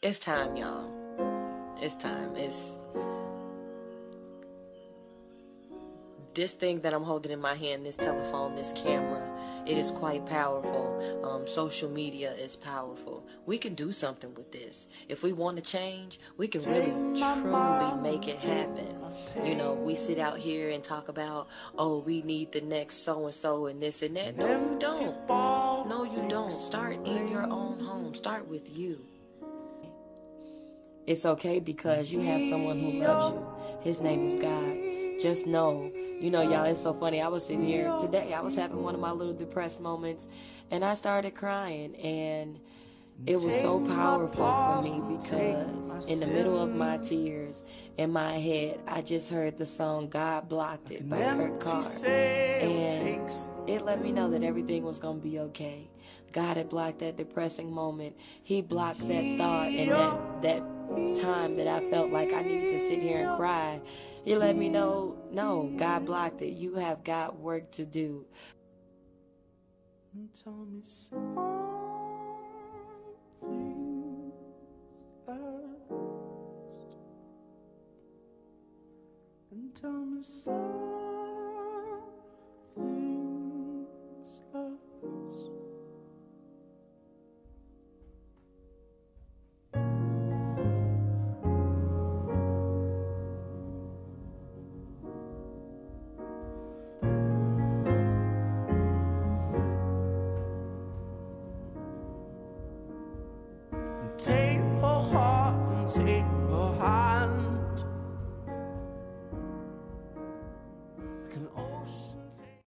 It's time, y'all. It's time. It's this thing that I'm holding in my hand, this telephone, this camera, it is quite powerful. Um, social media is powerful. We can do something with this. If we want to change, we can really, truly make it happen. You know, we sit out here and talk about, oh, we need the next so and so and this and that. No, you don't. No, you don't. Start in your own home. Start with you. It's okay because you have someone who loves you. His name is God. Just know you know, y'all, it's so funny. I was sitting here today, I was having one of my little depressed moments, and I started crying, and it was so powerful for me because in the middle of my tears, in my head, I just heard the song God Blocked It by Kurt Carr. And it let me know that everything was going to be okay. God had blocked that depressing moment. He blocked that thought and that, that time that I felt like I needed to sit here and cry. He let me know, no, God blocked it. You have got work to do. Tell me something tell me something.